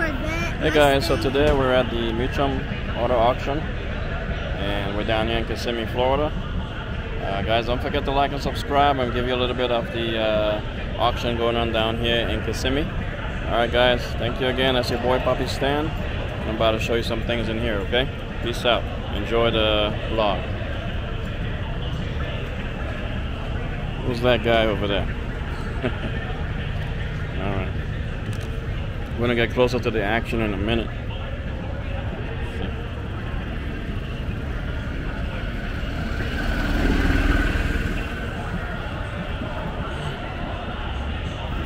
Hey guys, so today we're at the Mecum Auto Auction and we're down here in Kissimmee, Florida. Uh, guys, don't forget to like and subscribe and give you a little bit of the uh, auction going on down here in Kissimmee. Alright guys, thank you again. That's your boy Papi Stan. I'm about to show you some things in here, okay? Peace out. Enjoy the vlog. Who's that guy over there? We're gonna get closer to the action in a minute.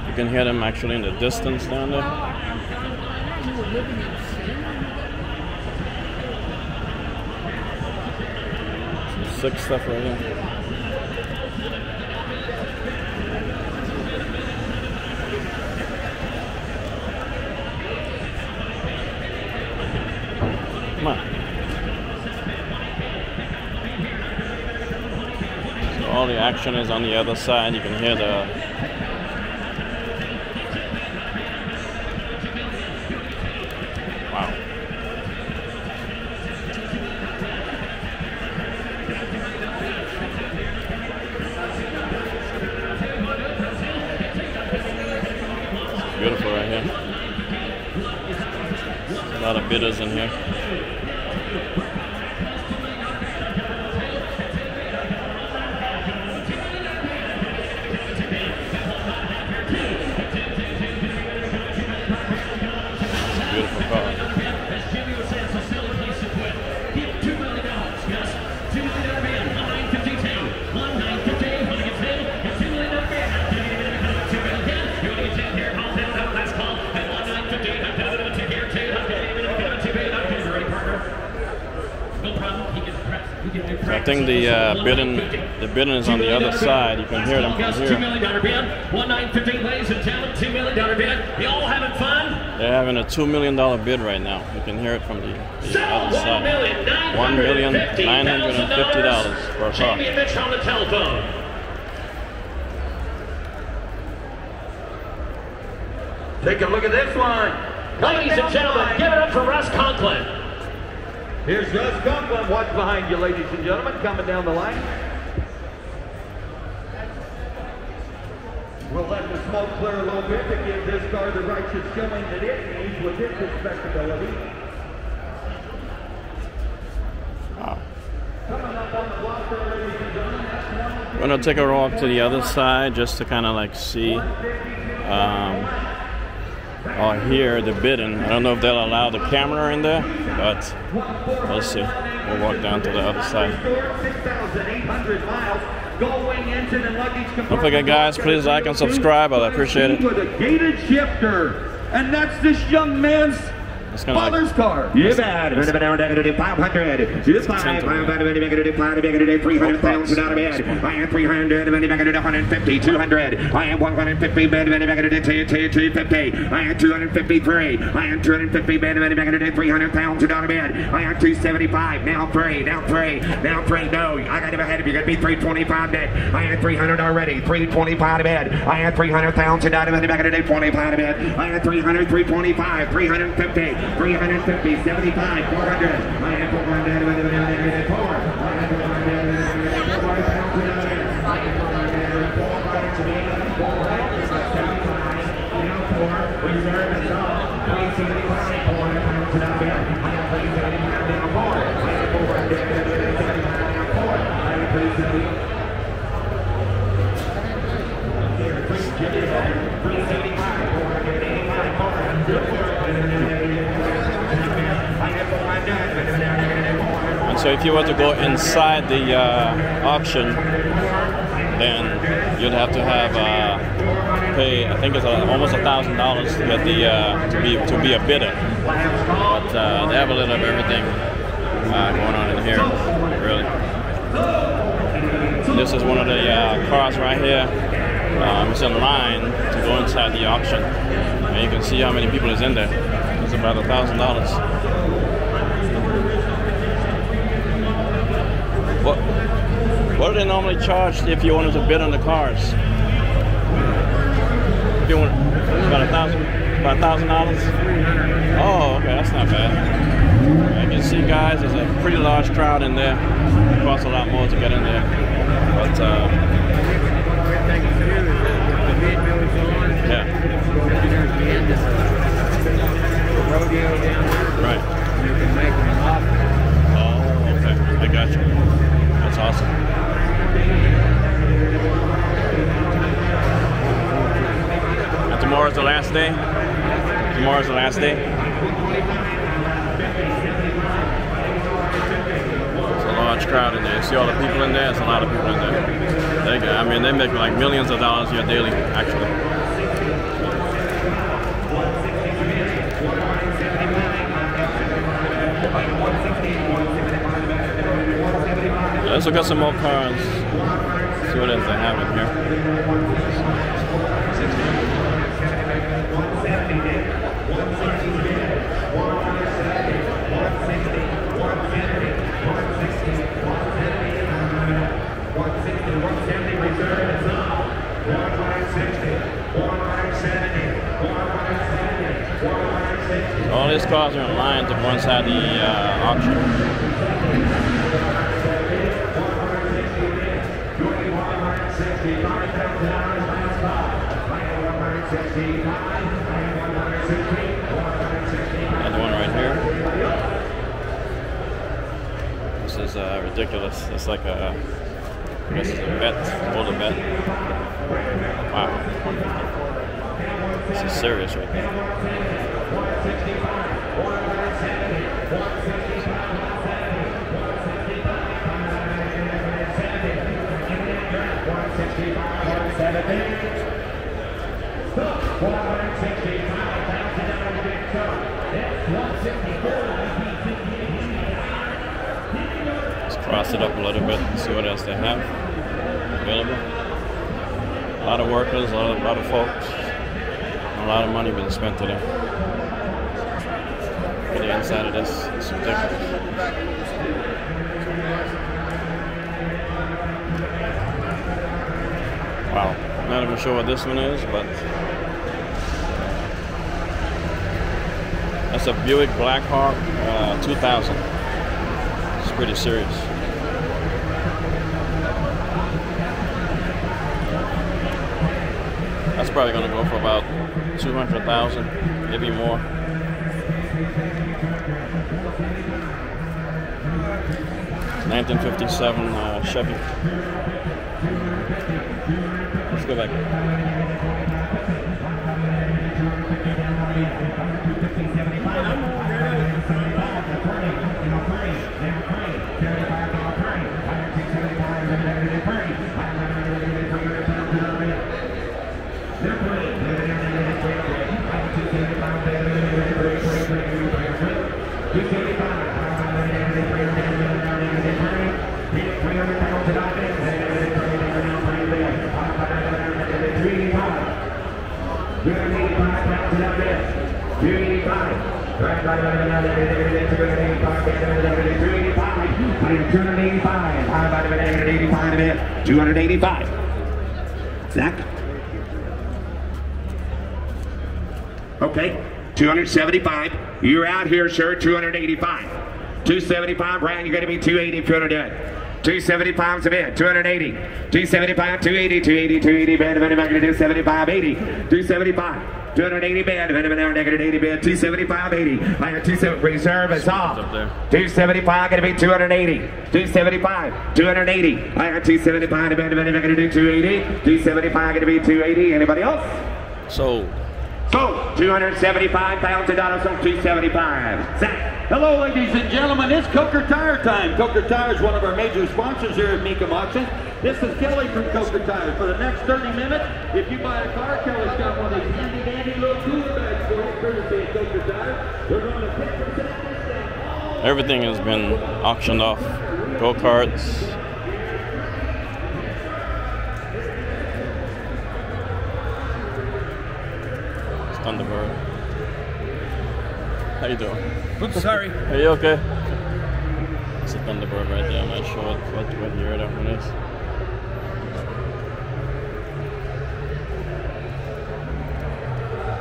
You can hear them actually in the distance down there. Sick stuff right here. All the action is on the other side. You can hear the Wow. Beautiful right here. A lot of bidders in here. Think the uh, bidding, the bidding is on the other side. You can hear them from here. million dollar bid. One nine fifteen, ladies and gentlemen. Two million dollar bid. You all having fun? They're having a two million dollar bid right now. You can hear it from the, the other side. One million nine hundred and fifty dollars for a car. Champion Mitch on the telephone. Take a look at this one. Ladies and gentlemen, give it up for Russ Conklin. Here's Russ Conklin. What's behind you, ladies and gentlemen, coming down the line. We'll let the smoke clear a little bit to give this car the righteous showing that it needs with its respectability. Wow. I'm gonna take a walk to the other side just to kind of like see um, or hear the bidding. I don't know if they'll allow the camera in there, but let's see. We'll walk down to the other side. 6,800 miles. Going engine and luggage Don't forget, guys, please like and subscribe. I appreciate it. And that's this young man's It's kind of father's like car. You bet. We're going to do 500. It's five. I'm going to do 300,000 out of bed. I am 300. I'm going to do 150. 200. I am 150. Bed. I'm going to do 250. I am 253. I am 250. Bed. I'm going to do 300,000 out of bed. I am 275. Now three. Now three. Now three. No, I got him ahead of you. Going to be 325 bed. I am 300 already. 325 to bed. I am 300,000 out of bed. I'm going to do 25 to bed. I am 300. 325. 350. 350, 75, 400. I am 400, 4. I am 400, 4. I am 400, 475, now 4. Reserve is up. 375, 400 pounds to that bed. I am 375, now 4. I am 475, now 4. I am 375. Here, 375, 485, 400. And so if you were to go inside the uh, auction, then you'd have to have uh, pay. I think it's uh almost a thousand dollars to get the uh, to be to be a bidder. But uh, they have a little of everything uh, going on in here, really. This is one of the cars right here. Um, it's in line to go inside the auction, and you can see how many people is in there. It's about a thousand dollars. What do they normally charge if you wanted to bid on the cars? If you want about a thousand about a thousand dollars? Oh, okay, that's not bad. I can see, guys, there's a pretty large crowd in there. It costs a lot more to get in there. But, uh, yeah. rodeo down there. Right. You can make them an. Oh, okay. I got you. That's awesome. And tomorrow's the last day? Tomorrow's the last day? It's a large crowd in there. See all the people in there? It's a lot of people in there. They I mean, they make like millions of dollars here daily, actually. Let's look at some more cars. See what else they have in here. All these cars are in line to go inside the uh, auction. Another one right here. This uh, ridiculous. It's like a, bet, hold a bet. Wow. This is serious right there. Let's cross it up a little bit and see what else they have available. A lot of workers, a lot of, lot of folks, a lot of money being spent today. Get the inside of this. It's ridiculous. Wow. Not even sure what this one is, but that's a Buick Blackhawk uh, 2000. It's pretty serious. probably going to go for about 200,000, maybe more. Nineteen fifty seven uh, Chevy. Let's go back. 285. 285. Zach? Okay. 275. You're out here, sir. 285. 275, Brian. you're going to be 280 if you want to do it. 275 is a bid. 280. 275, 280, 280, 280. Van, Van, 275, 80. 275. 280 bid, bid, bid, negative 80 bid, 275, 80, like a 270 reserve is off. Up there. 275 gonna be 280, 275, 280, I a 275 bid, bid, bid, gonna do 280, 275 gonna be 280. Anybody else? Sold. So 275,000 dollars on 275. Zach. Hello, ladies and gentlemen. It's Coker Tire time. Coker Tire is one of our major sponsors here at Mecum Auction. This is Kelly from Coker Tire. For the next 30 minutes, if you buy a car, Kelly's got one of these handy dandy little cooler bags for you, courtesy of Coker Tire. We're going to 10% Everything has been auctioned off. Go karts. It's Thunderbird. How you doing? Oops, sorry. Are you okay? It's a Thunderbird right there. I'm not sure what, what, what year that one is.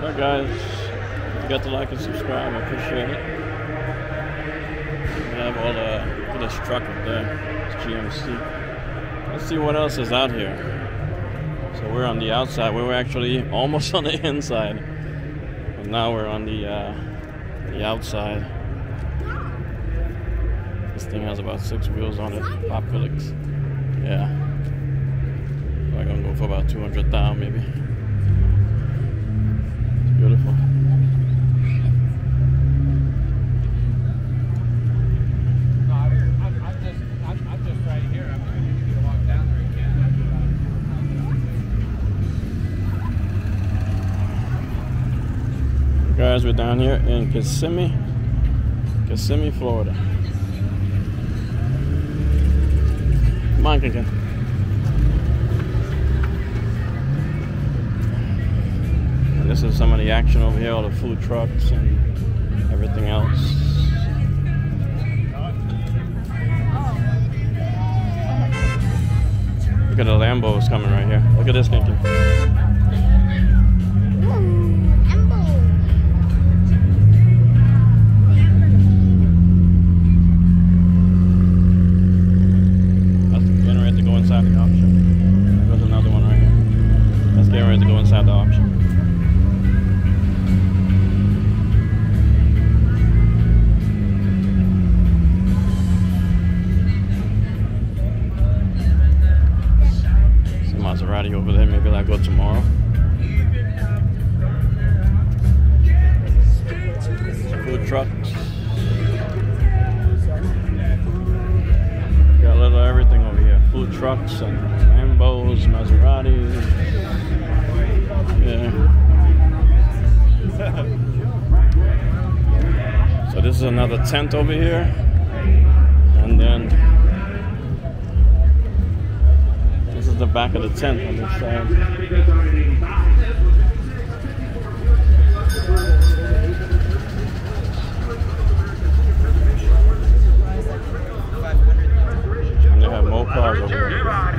Well, guys, if you to like and subscribe, I appreciate it. have all the at this truck up there. It's GMC. Let's see what else is out here. So we're on the outside. We were actually almost on the inside, and now we're on the uh, the outside. This thing has about six wheels on it. Pop Felix. Yeah. I'm gonna go for about 200,000 maybe. Again. Guys, we're down here in Kissimmee, Kissimmee, Florida. Come on, Kinkin. This is some of the action over here, all the food trucks and everything else. Look at the Lambos coming right here. Look at this, Kinkin. Lambos, Maseratis. Yeah. so this is another tent over here. And then this is the back of the tent on this side. Cars over there.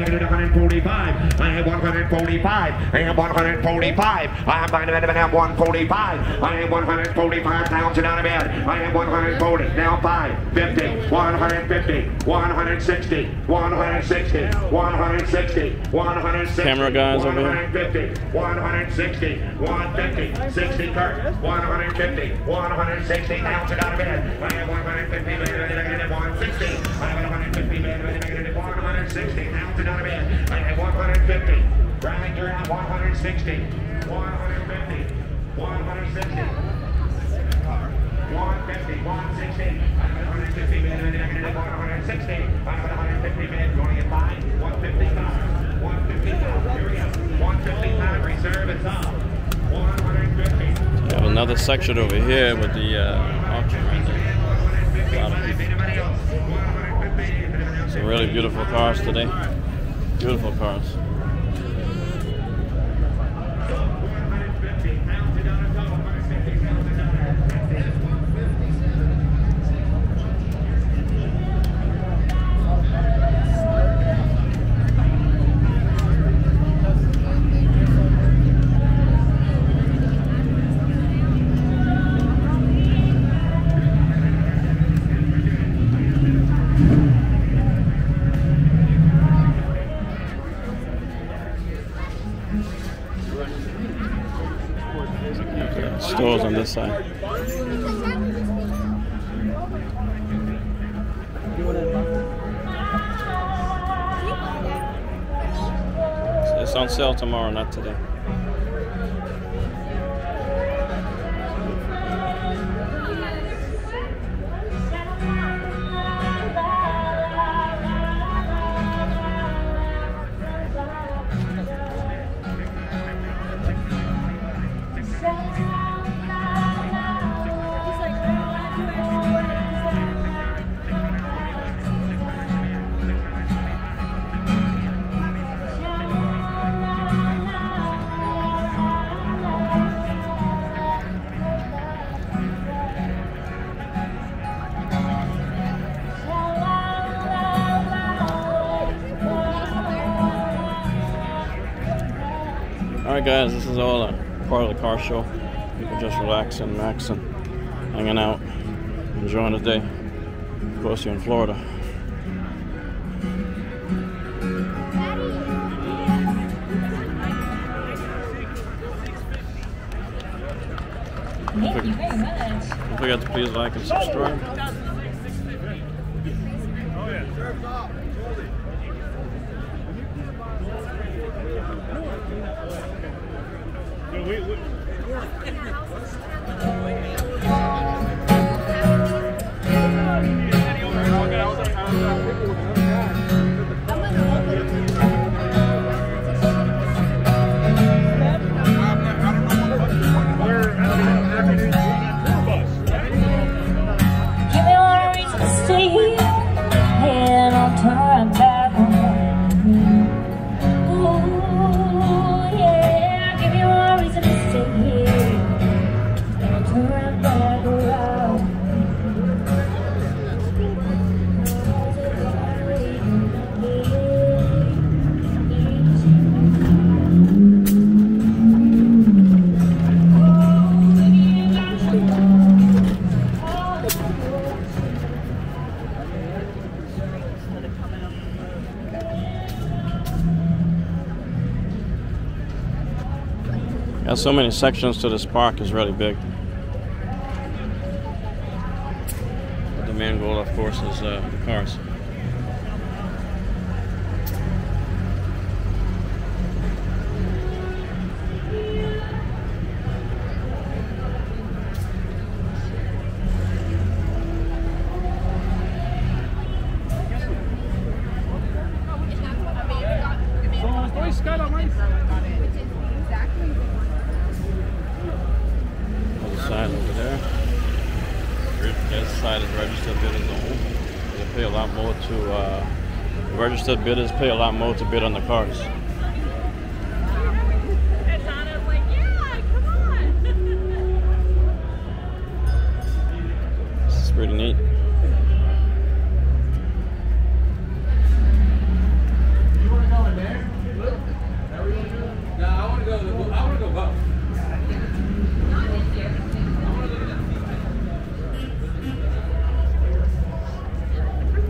145, man, man, man, 145. I have 145, I have 145, I have, man, man, man, 145, I have 145 pounds down a bed. I have 140, now 5, 50, 150, 160, 160, 160, 160. Camera guys over here. 150, 160, 150, 60 Kurt, 150, 160 pounds out of bed. I have 150, negative 160. I have 150, negative 160 pounds out of have 150. Grinder out 160, 150, 160. 150, 160, I'm at 150 minutes, negative 160, I'm at 150 minutes, going at 5, 155, 155, here we go, 155, reserve is up, 150, We have another section over here with the uh, auction right there. A lot of people. anybody else? 150, Some really beautiful cars today. Beautiful cars. 150, pounds it on a total, 150 pounds it on a Side. It's on sale tomorrow, not today. Alright guys, this is all a part of the car show. People just relaxing, relaxing, hanging out, enjoying the day. Of course, you're in Florida. Thank you very much. Don't forget to please like and subscribe. Give so many sections to this park, is really big. The main goal, of course, is uh, the cars. That side is registered bidders only. They pay a lot more to uh, registered bidders pay a lot more to bid on the cars.